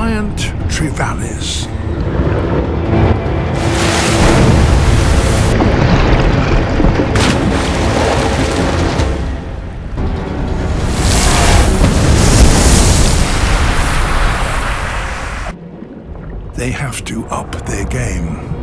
giant Trivalis. They have to up their game.